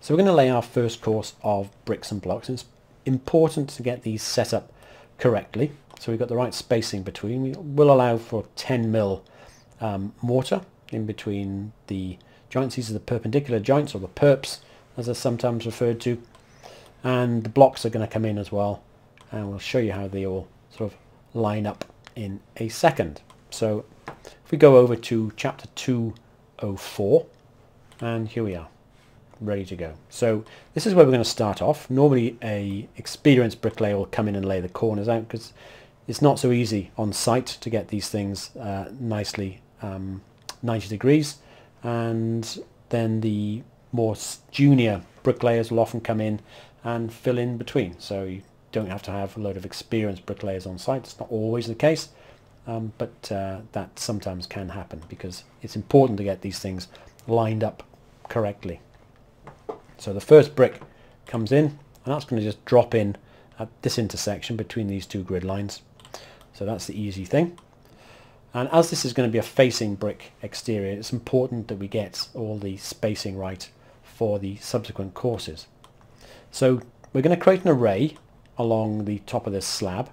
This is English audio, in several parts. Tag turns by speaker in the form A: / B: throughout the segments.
A: So we're going to lay our first course of bricks and blocks. It's important to get these set up correctly. So we've got the right spacing between. We will allow for 10 mil um, mortar in between the joints. These are the perpendicular joints or the perps as they're sometimes referred to. And the blocks are going to come in as well. And we'll show you how they all sort of line up in a second. So if we go over to chapter 204 and here we are ready to go. So this is where we're going to start off. Normally a experienced bricklayer will come in and lay the corners out because it's not so easy on site to get these things uh, nicely um, 90 degrees and then the more junior bricklayers will often come in and fill in between so you don't have to have a load of experienced bricklayers on site. It's not always the case um, but uh, that sometimes can happen because it's important to get these things lined up correctly. So the first brick comes in and that's going to just drop in at this intersection between these two grid lines. So that's the easy thing. And as this is going to be a facing brick exterior, it's important that we get all the spacing right for the subsequent courses. So we're going to create an array along the top of this slab.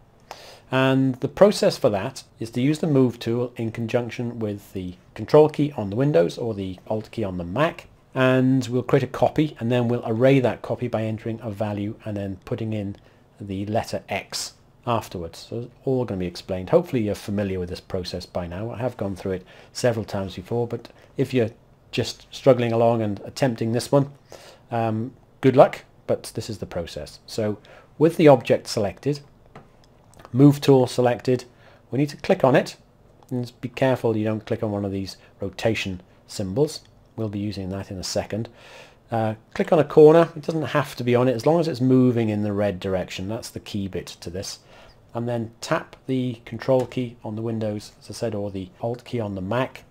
A: And the process for that is to use the move tool in conjunction with the control key on the Windows or the alt key on the Mac and we'll create a copy and then we'll array that copy by entering a value and then putting in the letter X afterwards. So it's all going to be explained. Hopefully you're familiar with this process by now. I have gone through it several times before, but if you're just struggling along and attempting this one, um, good luck, but this is the process. So with the object selected, move tool selected, we need to click on it and be careful you don't click on one of these rotation symbols We'll be using that in a second. Uh, click on a corner. It doesn't have to be on it as long as it's moving in the red direction. That's the key bit to this. And then tap the control key on the Windows, as I said, or the alt key on the Mac.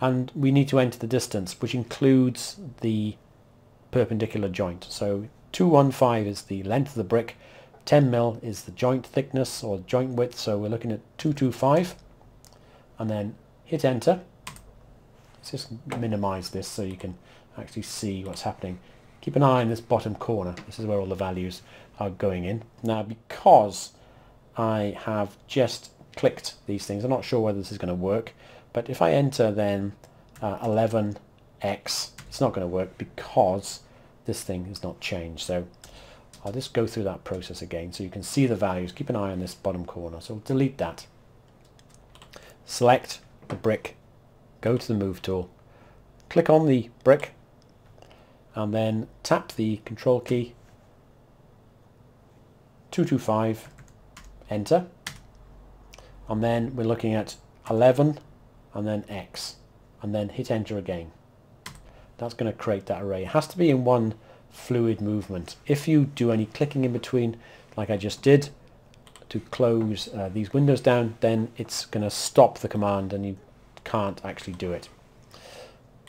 A: And we need to enter the distance, which includes the perpendicular joint. So 215 is the length of the brick, 10 mil is the joint thickness or joint width, so we're looking at 225. And then hit enter Let's just minimize this so you can actually see what's happening. Keep an eye on this bottom corner. This is where all the values are going in. Now because I have just clicked these things, I'm not sure whether this is going to work, but if I enter then uh, 11x, it's not going to work because this thing has not changed. So I'll just go through that process again so you can see the values. Keep an eye on this bottom corner. So delete that. Select the brick go to the move tool, click on the brick and then tap the control key 225 enter. And then we're looking at 11 and then X and then hit enter again. That's going to create that array. It has to be in one fluid movement. If you do any clicking in between like I just did to close uh, these windows down then it's going to stop the command and you can't actually do it.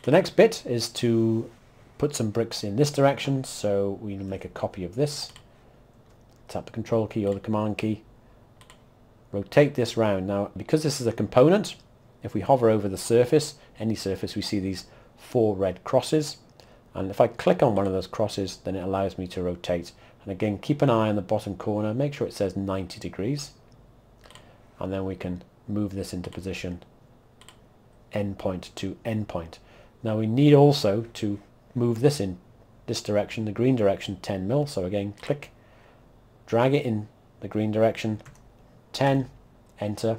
A: The next bit is to put some bricks in this direction, so we make a copy of this. Tap the control key or the command key. Rotate this round. Now, because this is a component, if we hover over the surface, any surface, we see these four red crosses. And if I click on one of those crosses, then it allows me to rotate. And again, keep an eye on the bottom corner. Make sure it says 90 degrees. And then we can move this into position endpoint to endpoint. Now we need also to move this in this direction, the green direction 10 mil. So again, click, drag it in the green direction, 10, enter,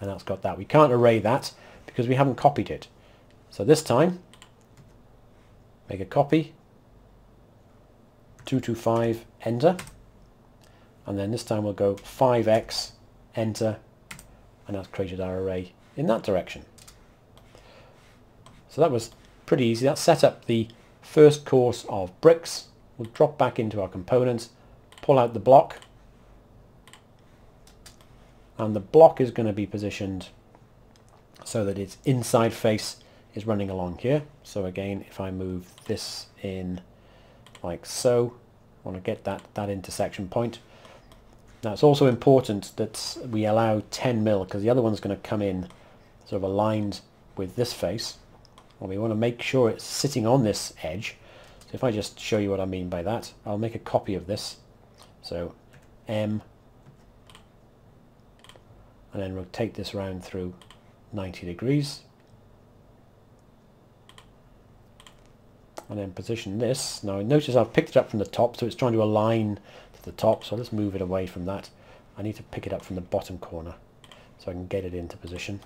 A: and that's got that. We can't array that because we haven't copied it. So this time, make a copy, 225, enter, and then this time we'll go 5x, enter, and that's created our array in that direction. So that was pretty easy. That set up the first course of bricks. We'll drop back into our components, pull out the block, and the block is going to be positioned so that its inside face is running along here. So again, if I move this in like so, I want to get that, that intersection point. Now it's also important that we allow 10 mil because the other one's going to come in sort of aligned with this face. And we want to make sure it's sitting on this edge. So if I just show you what I mean by that, I'll make a copy of this. So M, and then rotate this round through 90 degrees. And then position this. Now notice I've picked it up from the top, so it's trying to align to the top, so let's move it away from that. I need to pick it up from the bottom corner so I can get it into position.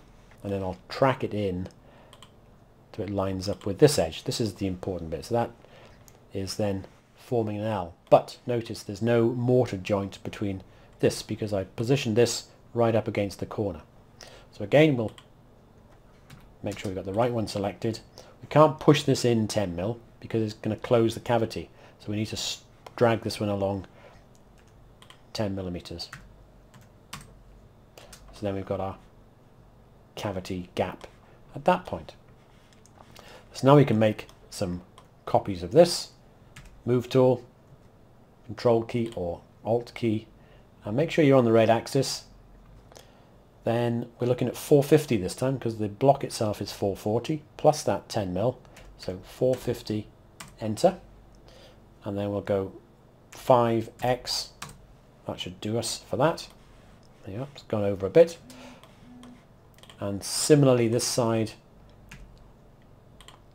A: And then I'll track it in so it lines up with this edge. This is the important bit. So that is then forming an L. But notice there's no mortar joint between this because I positioned this right up against the corner. So again, we'll make sure we've got the right one selected. We can't push this in 10 mil because it's going to close the cavity. So we need to drag this one along 10 millimeters. So then we've got our cavity gap at that point. So now we can make some copies of this. Move tool, control key or alt key, and make sure you're on the red axis. Then we're looking at 450 this time because the block itself is 440 plus that 10 mil. So 450, enter. And then we'll go 5x. That should do us for that. There you it's gone over a bit. And similarly this side,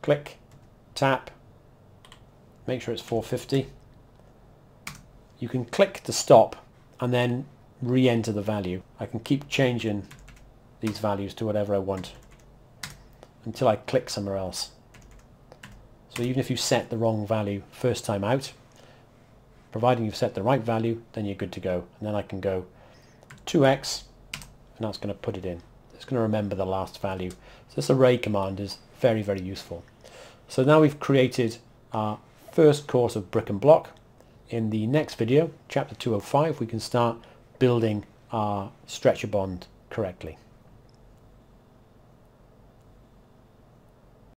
A: click, tap, make sure it's 450. You can click to stop and then re-enter the value. I can keep changing these values to whatever I want until I click somewhere else. So even if you set the wrong value first time out, providing you've set the right value, then you're good to go. And then I can go 2x, and that's going to put it in. It's going to remember the last value. So this array command is very, very useful. So now we've created our first course of brick and block. In the next video, chapter 205, we can start building our stretcher bond correctly.